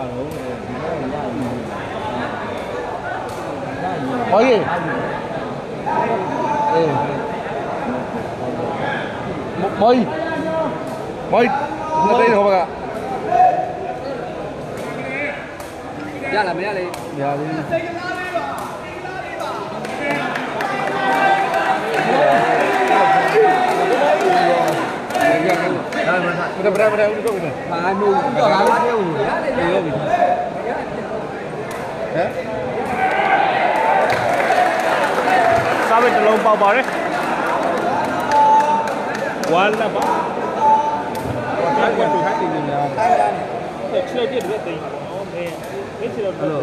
ပါတော့ဒီတော့ရရရဟောကြီးအေးမော်ကြီးမော်ကြီးနှစ်သိန်းဟောဘကရလား မရလေရပြီဒါမှမဟုတ်ဘယ်ဘယ်ဘယ်ဦးတော့နေမာနိုးတော့လာတယ်ဟိုရတယ်လေရောပြီဟမ်စားပဲတစ်လုံးပေါက်ပါတယ်ဝါလက်ပါဘာကတူခိုင်းနေလဲတဲ့ချေပြည့်တဲ့တိန်ဟောမင်းမင်းချေတော့ဘယ်လို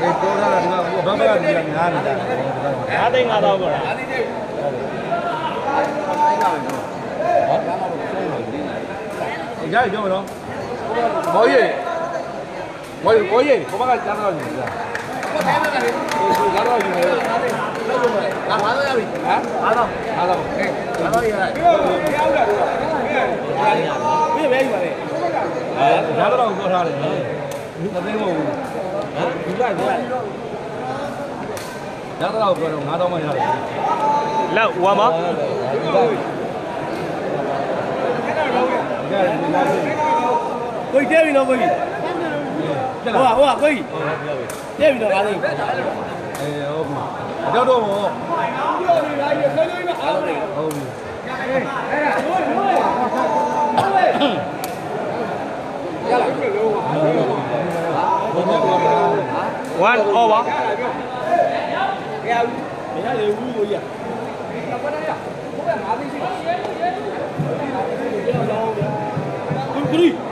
အေးပေါ်လာတာကဘာဘာကဒီကများနေတာအားသိန်း9000ကောလား ရရကြောမလို့မော်ကြီးမော်ကြီးမော်ကြီးဟောဘကကျန်တော့နေလားဒီကတော့ယူနေလားငါငါတော့ရပြီဟမ်ငါတော့ငါတော့ဟဲ့ငါတော့ရပြီပြည့်ပဲယူပါလေအဲဒါတော့ပြောထားတယ်လူမသိမဟုတ်ဘူးဟမ်ဒီလိုက်ဒီလိုက်ဒါတော့ပြောတော့9000မှရတယ်လက်ဝါမကိုကြီးတဲပြီ နော်ကိုကြီးဟိုဟိုကိုကြီးတဲပြီနော်ဗာလေးအေးဟုတ်ပြီတော့တော့ဟုတ်ပြီ1 over မ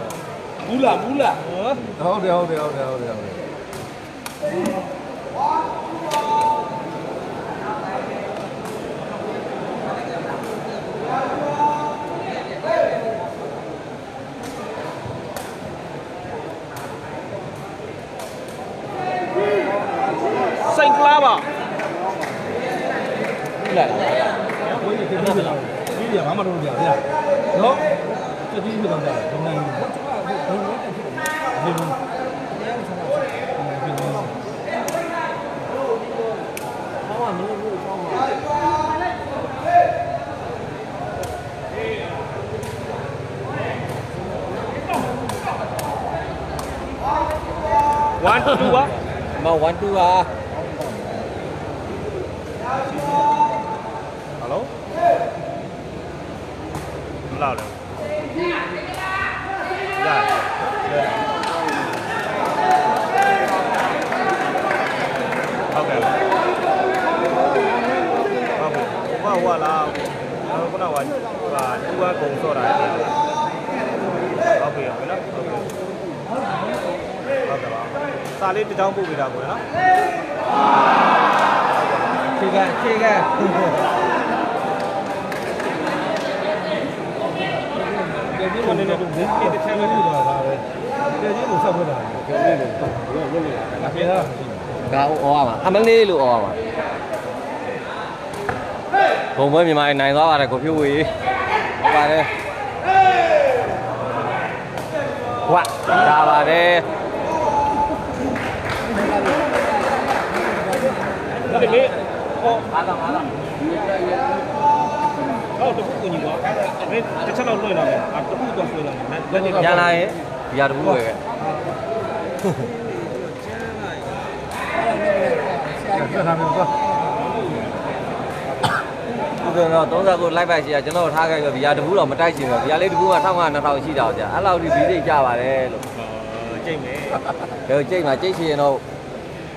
လားဘယ်လိုဖြစ်နေလဲဒီကဘာမှတော့မပြောဗျာနော်တတိယတော့တယ်ဘယ်နိုင်လဲဘယ်လို ဖြစ်လဲဘယ်လို1 2ပါ မ1 2ပါ ဟယ်လိုမလာလဲရတယ်ဟုတ်ကဲ့ဟုတ်ပြီဘာဟွာလာခုနကဟာ တူကကုံစော့တာဟုတ်ပြီဟုတ်ပြီနော်ဟုတ်ပြီဟုတ်ကဲ့ပါစာလေးတစ်ချောင်းပို့ပေးတာကိုနော်ခြေကခြေကဒီနေ့မနေ့ကဒီတစ်ချမ်းလေးဒီတော့ဒါပဲတကယ်ကြီးကိုဆက်ဖွက်တာကြိုးလေးကိုရုပ်ရုပ်လေးလာပြေတာဒါဩရမှာအမလေးလို့ဩရမှာဘုံဘွဲမြန်မာနိုင်သွားပါတယ်ကိုဖြိုးဝေဟုတ် ပါတယ်ဝါဒါပါတယ်ဒီနေ့ဟောအားတော့အားတော့ဟောတခုကိုညီပါအဲတစ်ချက်တော့လွှင့်လာမယ်အတခုတော့ဆွဲလာမယ်လက်နေရန်လာရင်ဒီရတဘူးဝယ်ခဲ့ဆက်ထားမယ်တော့ဟ ဆိုတော့39လိုက်ပါရှိရကျွန်တော်ထားခဲ့ပြီးဘီယာတပူးတော့မတိုက်ချင်ဘူးဘီယာလေးတပူးက1500 2000ရှိတာကြာအဲ့လောက်ဒီဘီစိတ်ကြပါတယ်လို့ကြိတ်မယ်ဒါကြိတ်မှာကြိတ်ချင်ရင်တော့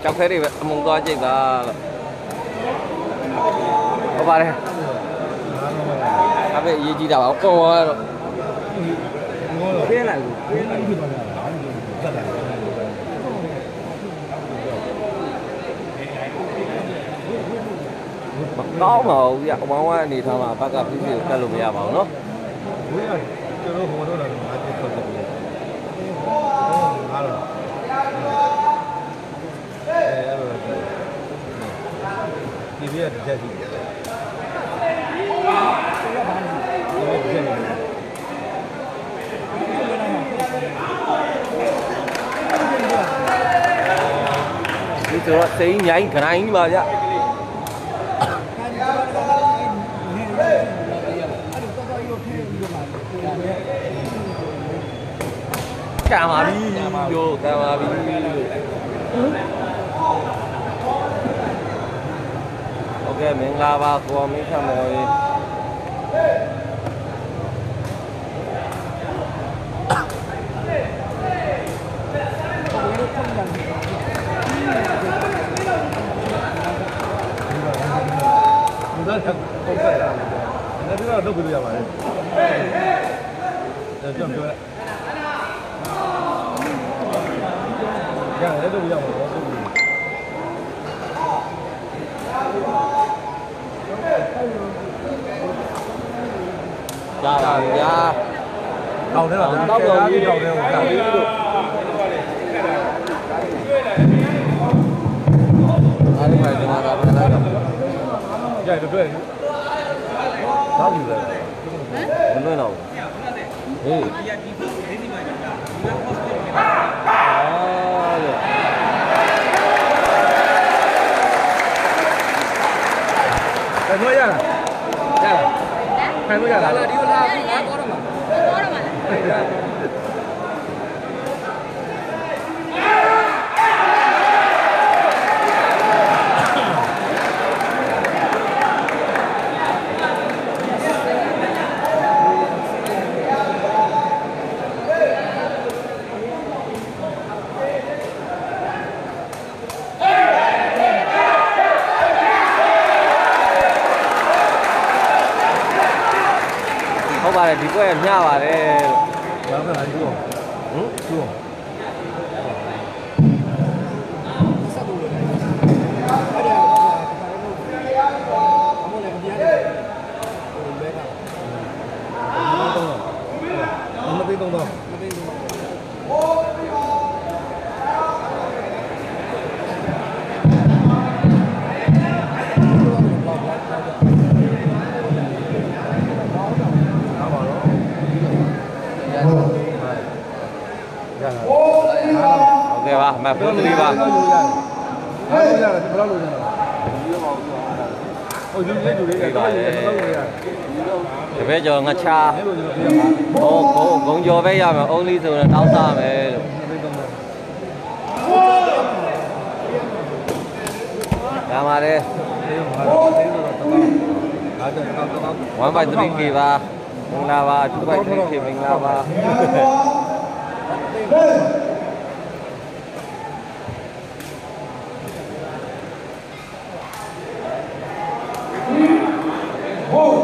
ကြောက်ခဲတွေပဲအမုံသွားကြိတ်ပါလို့ဟုတ်ပါတယ်အဖေအရေးကြီးတာပါအော်တော့ပြင်းလိုက်ဘူးပြင်းလိုက် mất máu mà uống máu này thôi mà bắt gặp cái gì ta lùm nhà bảo 高某呀，往外你他妈把个皮子带路不要忙咯。Hãy subscribe cho kênh Ghiền Mì Gõ Để không bỏ lỡ những video hấp dẫn က်ရှိတယ်ဒီပြည့်တစ်ချက် ဒီဆိုတော့စိန်ញိုင်းဂရိုင်းပါဗျကံပါပြီပြောကံပါပြီโอเคမင်္ဂလာပါကိုမင်းခမော်ကြီး ဘုရားကပုံစံလာတယ်ဒါပြီးတော့လုပ်ပြီးရပါတယ်ဒါကြောင့်ပြောရတယ်လုပ်ပြီးရမှာတော့လုပ်ပြီး ကြာ ပါဗျာထောင်ထဲမှာတောက်တော်ကြီးထောင်ထဲကိုကြာပြီလို့အားလုံးပဲဒီမှာလာပြန်လိုက်တော့ကြာတယ်တွေ့တောက်ယူတယ်မလွင့်တော့ဘူးဟေးအာလို့ ခံလို့ရလားရလားခံလို့ရလားဒီလိုလားငါတော့တော့မှာတော့တော့မှာလား ဟုတ် ပါတ ချာအဲ့လိုကျွန်တော်ပြောပါဟိုဂုံဂုံကျော်ပဲရမယ်အုံးလေးဆိုတော့တောင်းစားမယ်လို့မသိတော့တော့ဒါပါတယ်ဒီမှာတော့ဒီလိုတော့တော့အားတော့တော့တော့ 1.3k ပါမင်္ဂလာပါ 2.3k မင်္ဂလာပါ ဟုတ်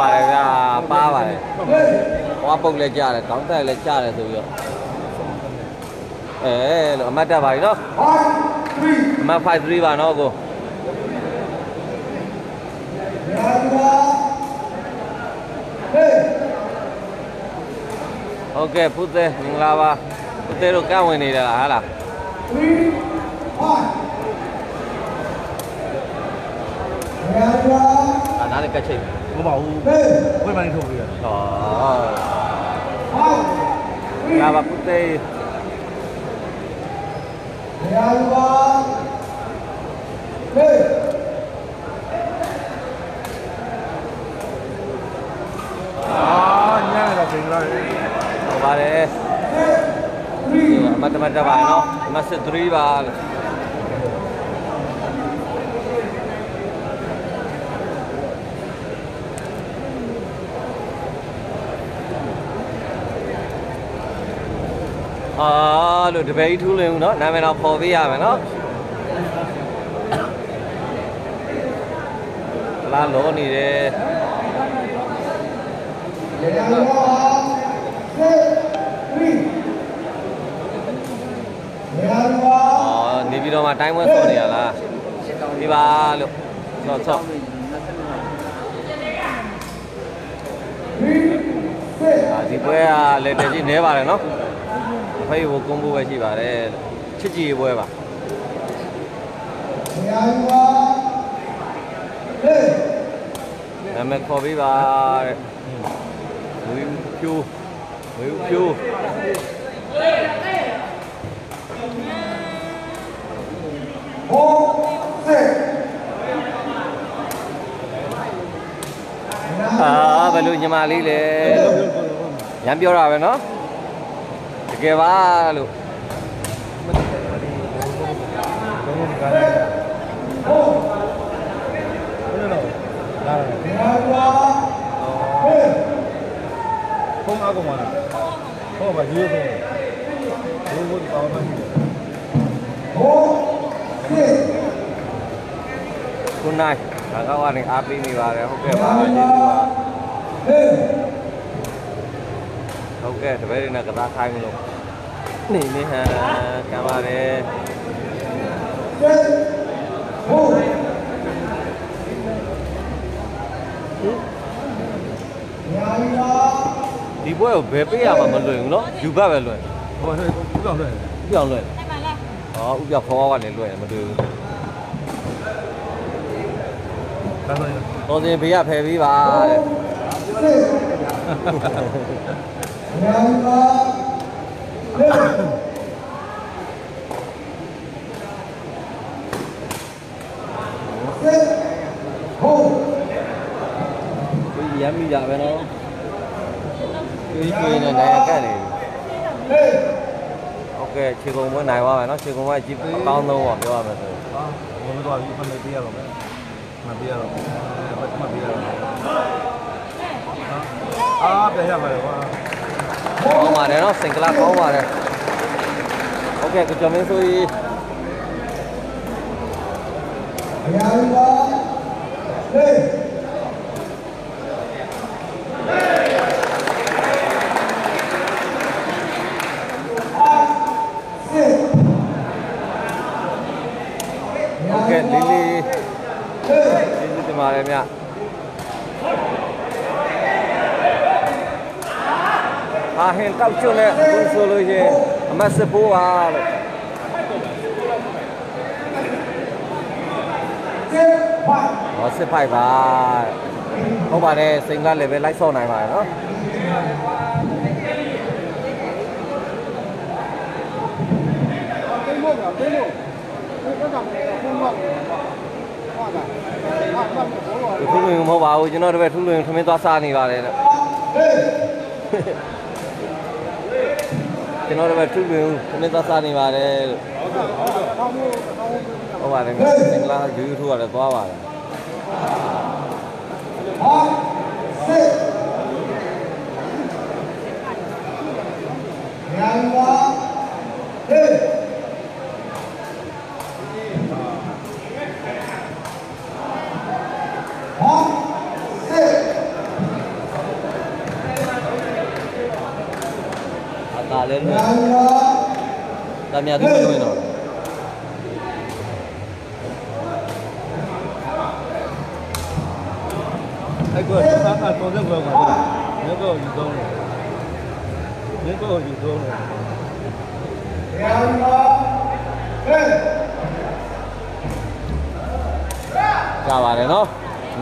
ပါတယ်ဗျာပါပါတယ်ဟောပုတ် လည်းကြားတယ်ကောင်းတက်လည်းကြားတယ်ဆိုပြီးတော့အဲလို့အမတ်တက်ပါပြီနော်အမတ်53ပါနော်ကိုဟုတ်ကဲ့ဖုသေးမင်္ဂလာပါဖုသေးတို့ကန့်ဝင်နေတယ်လားဟာလားအာနားလည်းကတ်ချိတ်မပါဘူးဝိမာန်ထုတ်ပြီးရတယ်ဟော လာပါဖုသေးအာညံ့တာချိန်လာတယ် ဟုတ်ပါတယ် အမတ်တမတ်တပါနော်အမတ်စစ်3ပါလို့အာလို့တပည့်ကြီးထူးလင်းဦးနော်နာမည်တော့ပေါ်ပေးရမယ်နော်လာလောနေတယ်อ๋อနေပြီးတော့မှတိုင်းဝဲဆော့နေရလားဒီပါလို့ဆော့ဆော့အာဒီပွဲကလည်းတကြီးနဲပါတယ်နော် အဖေကိုကုန်းဖို့ပဲရှိပါတယ်ချစ်ကြည်ပွဲပါနာမည်ခေါ်ပေးပါတဲ့ဝီဖြူဝီဖြူအာဘယ်လိုညီမလေးလဲရမ်းပြောတာပဲနော်တကယ် ပါလို့ဘယ်လိုကားလဲဘယ်လိုလဲလာတယ်ဖုန်းအကောင်မလားဟောပါဒီလိုဖုန်းဘိုးဘိုးတောင်းမှရှိတယ်ခုနိုင်ဒါကောက်က နေအားပေးနေပါတယ်ဟုတ်ကဲ့ပါကျေးဇူးပါဟုတ်ကဲ့တပည့်တွေနဲ့ကစားခိုင်းလို့နေနေဟန်ကံပါတယ်ဒီပွဲကိုဘယ်ပေးရမှာမလွယ်ဘူးနော်ယူဘတ်ပဲလွယ်ဟောတယ်ဦးကောင်တယ်ဥပြောင်းလွယ်အဲ့မှာလားဟောဥပြောင်းခေါ်ကနေလွယ်မတွေ့ဘူးဒါဆိုရင်တော်စင်ဘေးကဖယ်ပေးပါတဲ့ဒီ ရမ်းမိကြပဲနော်ဒီကျွေးနေနိုင်ကတ်နေပြီโอเคခြေကုံမွေးနိုင်သွားမယ်နော်ခြေကုံကကြည့်အကောင်းဆုံးပေါ့ပြောရမယ်ဆိုရင် အာဘယ်လိုတော့ဒီဖမ်းနေပြရတော့မယ်မပြရတော့ဘူးမပြရတော့အာပြန်ရပါလေကွာ ကောင်းပါတယ်နော်စင်ကလာကောင်းပါတယ်ဟုတ်ကဲ့ကိုကျော်မင်းဆိုရီအရာကြီးပါဟေး ဟာဟင်တောက်ကျွန်းနဲ့အခုဆိုလို့ရှိရင်အမတ်စစ်ဖိုးပါလို့ဟောစစ်ဖိုက်ပါဟုတ်ပါတယ်စိန်ကလည်းပဲလိုက်ဆော့နိုင်ပါတယ်နော်ဒီထူးလွင်မဟုတ်ပါဘူးကျွန်တော်တို့ပဲထူးလွင်ထမင်းသွားစားနေပါတယ်တဲ့ ကျွန်တော်တို့ပဲထူးလွင်ထမင်းသွားစားနေပါတယ်လို့ဟုတ်ပါတယ်စင်ကလာယူယူထူရတယ်သွားပါတယ်အตา လဲလွယ်တမယာသူမလွယ်တော့အဲ့ကောအာအာတော်တဲ့ကောမှာညကောယူတော့ညကောယူတော့ကြပါတယ်နော်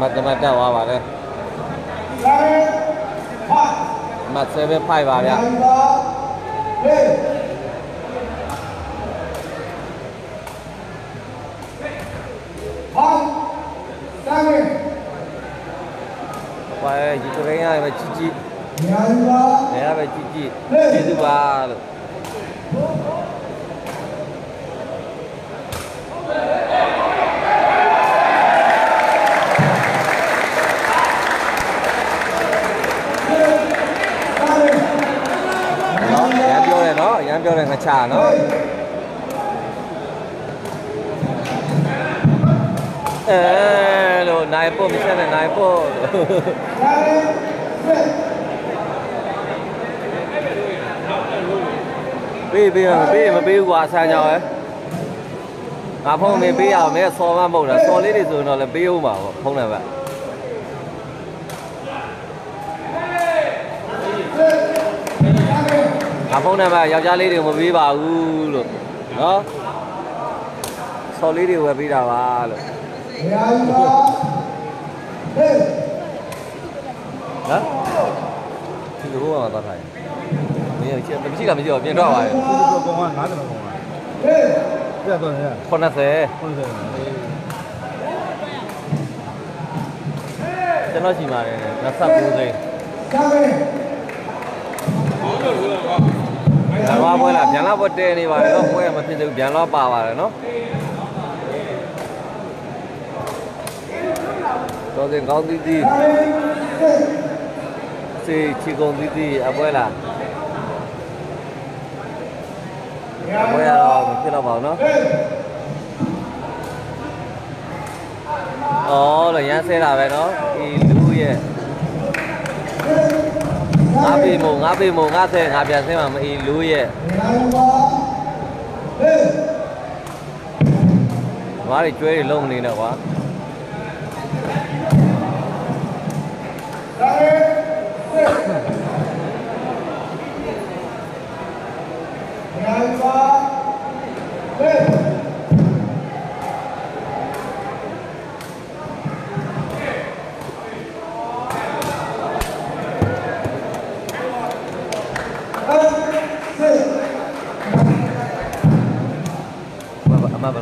မတ်တမတ်တက်သွားပါတယ်မတ်7 5ပါဗျ Quay chị cho vai, này vai chị chị Thế là chị Titi. Thế là bà မ်းပြောတယ်ငါချာနော်အဲလို့နိုင်ဖို့မဆက်နဲ့နိုင်ဖို့ပေးပေးမပေးမပေးဘူးကွာဆန်းကြောင်ရယ်ငါဖုန်းမပေးရအောင်မဲစော်မမဟုတ်တာစော်လေးတွေဆိုရ င်တော့လည်းပေးဦးမှာပေါ့ဖုန်းနံပါတ်ငါဖုန်းနံပါတ်ယောက်ျားလေးတွေကိုမပေးပါဘူးလို့နော်စော်လေးတွေဝယ်ပေးတာပါလို့ဟမ်ဒီလိုကတော့တော့ထိုင်မင်းချက်မရှိကမရှိတော့ပြင်တော့ပါရဲ့ဒီကောင်က90တော့ကောင်ကပြတ်တော့ရ80 90ဟုတ်တယ်ကျွန်တော်ရှိပါတယ်29သိန်း ပြန်လာပွဲလားပြန်လာပွဲတဲနေပါတယ်နော်ပွဲမဖြစ်သေးဘူးပြန်လာပါပါတယ်နော်တော်တဲ့ကောင်းသီးသီးစေချီကုန်သီးသီးအပွဲလားအပွဲကတော့မဖြစ်တော့ပါဘူးနော်အော်လို့ရမ်းဆဲတာပဲနော်ဒီလူရဲ့ ငါပေမို့ငါပေမို့ငါဆဲငါပြန်ဆဲမှာမအီလူရဲ့ငါတွေကျွဲတွေလုံးမနေနဲ့ကွာ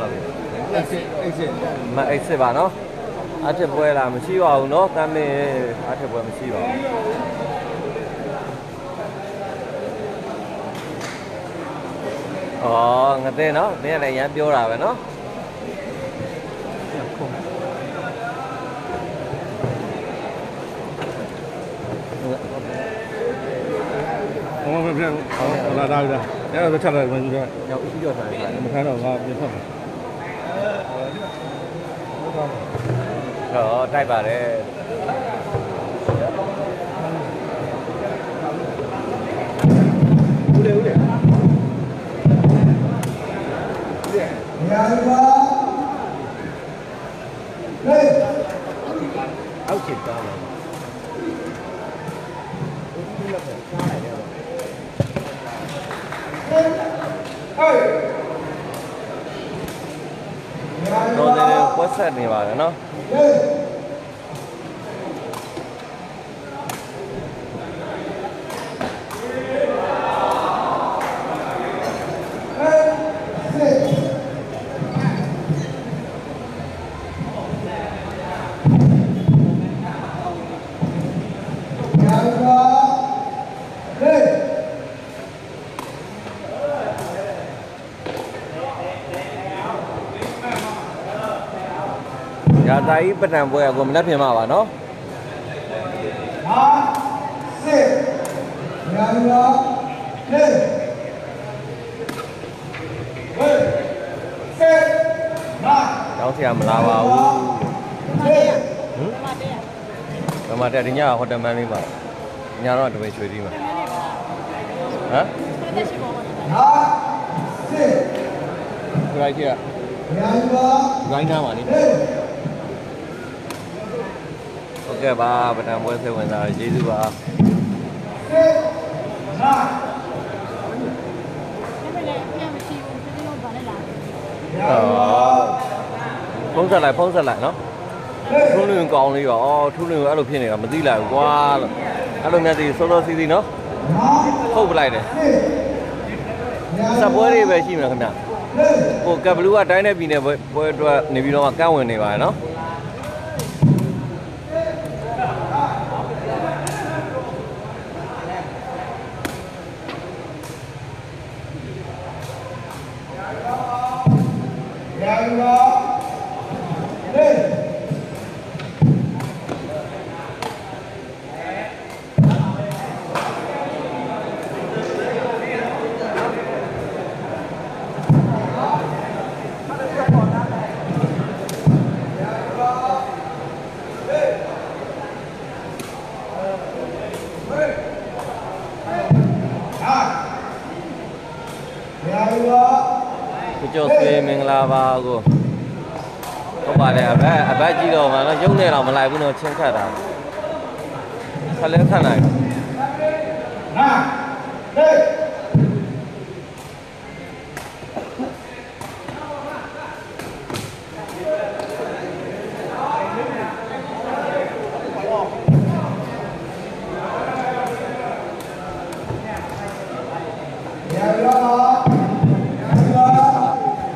အမဘယ်လိုလဲအဲ့စစ်အဲ့စစ်မအိတ်စစ်ပါနော်အထက်ပွဲလားမရှိပါဘူးနော်တမ်းမင်းအထက်ပွဲမရှိပါဘူးအော်ငတဲ့နော်မင်းကလည်းရမ်းပြောတာပဲနော်ဟောမပြန်ဟောလာတာလာအဲ့တော့ချက်လိုက်ဝင်ကြရောက်ဥပ္ပယောဆိုင်ဆိုင်မခံတော့ငါပြန်ထွက်မယ် ဟောတိုက်ပါတယ်ဦးလေဦးလေအောက်ချစ်သားတယ်တော်တယ်ပွဲ ဆက်နေပါတယ်နော် ရာသာကြီးပတံပွဲကကိုမနှက်ပြင်မှာပါနော်တောင်းဆရာမလာပါဘူးဟမ်ဗမာတက်ဒီညဟိုတယ်မန်းလေးပါညတော့တပည့်ချွေတီးမှာဟမ်ခရိုက်ကြီးကဂိုင်းသားပါလေဟုတ် ကဲ့ပါပတံပွဲစိတ်ဝင်စားကျေးဇူးပါအော်ဖုန်းဆက်လိုက်ဖုန်းဆက်လိုက်နော်ထူးလင်းကောင်းလေးပါအော်ထူးလင်းကအဲ့လိုဖြစ်နေတာမသိလိုက်ဘူးကွာလို့အဲ့လိုမြတ်ဒီစောစောစီးစီးနော်ဟုတ်ပလိုက်တယ်စပွဲတွေပဲရှိမှာခင်ဗျဟိုကပ်ဘလူးကတိုင်းနဲ့ပြည်နယ်ပွဲပွဲအတွက်နေပြီးတော့ကန့်ဝင်နေပါတယ်နော် ကိုကျော်ဆွေမင်္ဂလာပါကိုဟုတ်ပါတယ်အဘက်အဘက်ကြည့်တော့မှတော့ရုံနေ တော့မလိုက်ဘူးတော့ချင်းခတ်တာခက်လဲခတ်နိုင်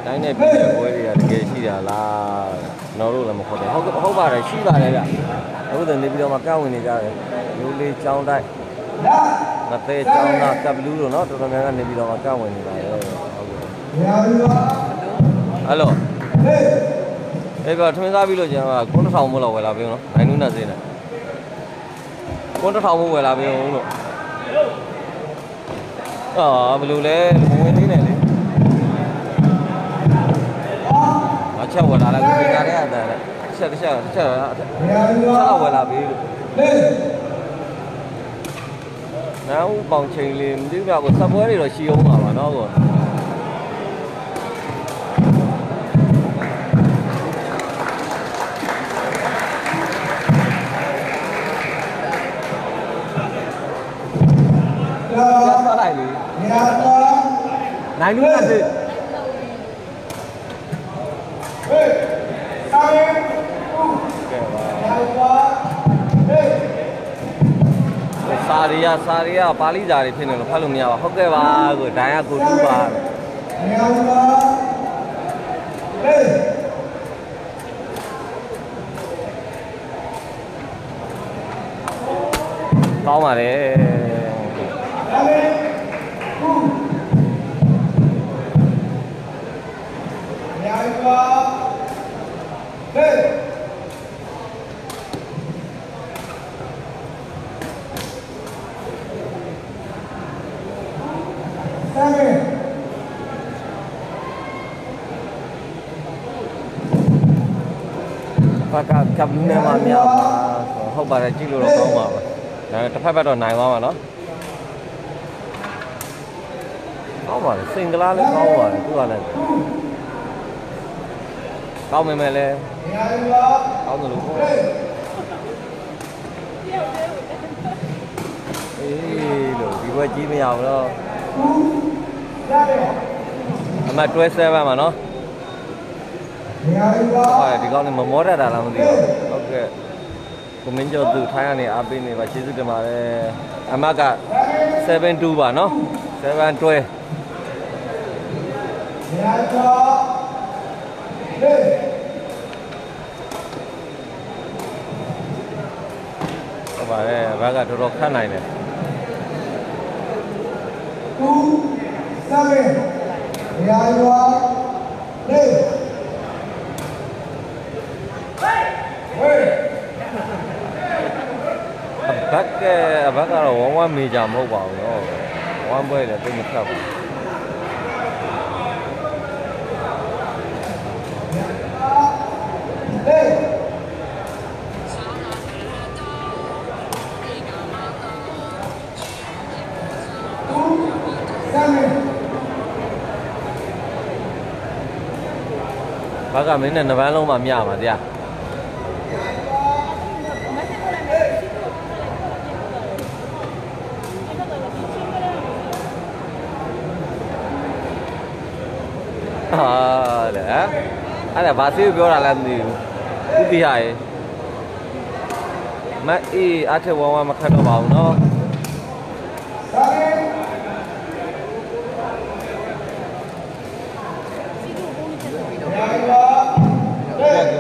တိုင်းနဲ့ပြည်တဲ့ပွဲတွေကတကယ်ရှိတာလားကျွန်တော်တို့လည်းမဟုတ်တယ်ဟုတ်ဟုတ်ပါတယ်ရှိပါတယ်ဗျအခု တည်းနေပြီးတော့မှကောက်ဝင်နေကြတယ်လူလေးចောင်းတိုက်မသေးចောင်းသားကပ်ဘလူးတို့နော်တော်တော်များများနေပြီးတော့မှကောက်ဝင်နေပါတယ်ဟုတ်ကဲ့ဟယ်လိုအေးပြထမင်းစားပြီးလို့ကျွန်တော်ကကွန်းတစ်ထောင်မို့လောက်ဝယ်လာပြီနော်နိုင်နူးနဲ့စေးနေကွန်းတစ်ထောင်မို့ဝယ်လာပြီလို့အာဘယ်လိုလဲလူဝင်သေးနေလေမချက်ဝယ်လာလိုက်ကိုကြားတဲ့အ တန်နဲ့ချက်တစ်ချက်တစ်ချက်ချက်တော့ဝယ်လာပြီလို့နောက်ပေါင်ချိန်လေးမသိဘူးကွာ စပွဲတွေတော့ရှီအောင်ပါပါနော်ကောကြားစားလိုက်လေနိုင်လို့နဲ့စာရီယာစာရီယာပါဠိစာတွေဖြစ်နေလို့ဖတ်လို့မရပါဟုတ်ကဲ့ပါကိုဒိုင်ကကိုတူးပါကောင်းပါတယ်ဘက် ကကပ်လူးနဲ့မှများပါဆိုဟုတ်ပါတယ်ကြည့်လို့တော့ကောင်းပါပါဒါတစ်ဖက်ဘက်တော့နိုင်သွားပါနော်ကောင်းပါလေစင်ကလားလည်းကောင်းပါတယ်သူကလည်းကောင်းမယ်မယ်လဲကောင်းတယ်လို့ပြောအေးလို့ဒီဘက်ကြီးမရဘူးတော့အမတွဲ7မှာနော် ဟုတ်ဒီကောင်းလေးမမောတတ်တာလားမသိဘူးဟုတ်ကဲ့ကိုမင်းကျော်သူထိုင်းကနေအားပေးနေပါကျေးဇူးတင်ပါတယ်အမက72ပါနော်7တွဲညာတော့ဟေး်ပါတယ်ဘက်ကတော်တော်ခတ်နိုင်တယ်2 7ရာရွာ၄ 밖에 밖으로 왕왕 미자 먹어 봐. 왕보이래 또 먹다 봐. Bác cả mấy lần nó bán lông mà mèo mà gì à? ဟာလေအဲ့ဒါဘာသေးပြောတာလဲမသိဘူးဥပ္ပိယရေမအေးအထက်ဝမ်ဝမ်မခတ်တော့ပါဘူးเนาะ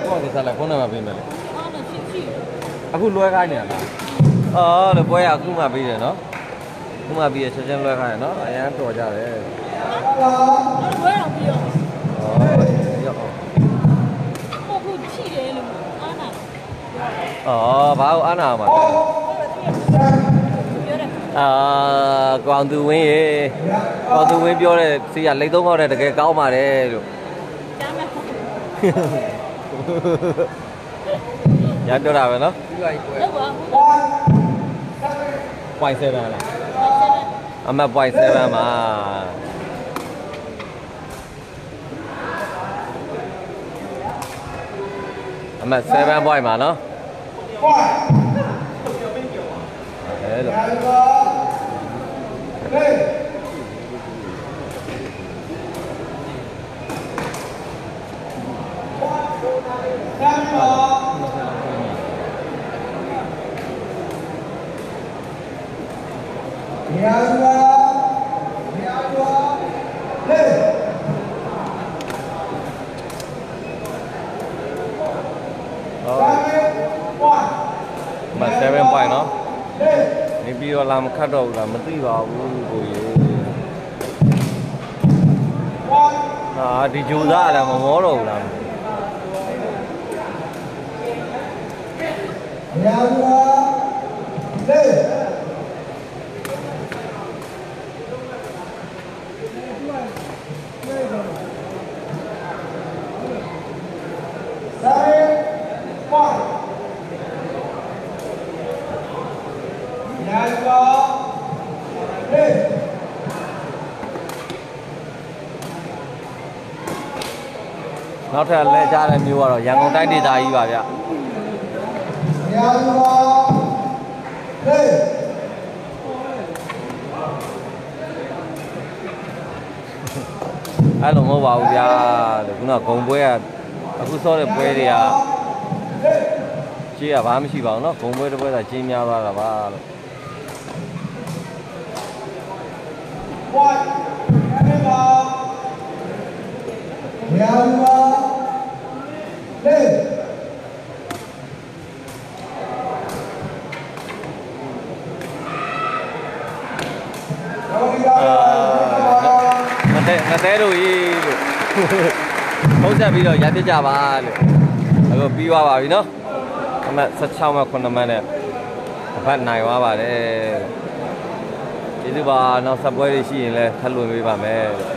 ကိုကဒီစားလိုက်ခုနကမပေးမယ်လေအခုလွှဲခိုင်းနေရလားအော်လေပွဲရအခုမှပေးတယ်နော်အခုမှပြီးရချက်ချင်းလွှဲခိုင်းရနော်အရန်တော်ကြတယ် ဘယ်တော့ပြီးရော အော်ဘာလို့အားနာမှာလဲပြောတယ်အာကောင်သူဝင်းရေကောင်သူဝင်းပြောတဲ့စီကလိတ်သုံးခေါက်တဲ့တကယ်ကောင်းပါတယ်လို့ကြားမယ်ရပြောတာပဲနော်လောက်ပါ point 7လားအမတ် point 7မှာအမတ်7 point မှာနော် အဲလိုဟောအမတ်7 point နော်နေ ပြီးတော့လာမခတ်တော့ဘူးလားမသိပါဘူးကိုကြီးဟာဒီဂျိုသားလည်းမမောတော့ဘူးလား နောက်ထပ်လဲကြားတဲ့မျိုးကတော့ရန်ကုန်တိုင်းဒေသကြီးပါဗျအဲ့လိုမဟုတ်ပါဘူးဗျာလို့ခုနကဂုံပွဲကအခုစောတဲ့ပွဲတွေကကြီးကဘာမှမရှိပါဘူးเนาะဂုံပွဲတစ်ပွဲသာကြီးများသွားတာပါလို့ အာငတဲ့ငတဲ့တို့ကြီးလို့ ဖုံးဆက်ပြီးတော့ရပြကြပါလို့အခုပြီးသွားပါပြီနော်အမှတ်16မှ9မှတ်နဲ့အဖတ်နိုင်သွားပါတယ်ကျေးဇူးပါနောက်ဆက်ပွဲတွေရှိရင်လည်းထပ်လွှင့်ပေးပါမယ်လို့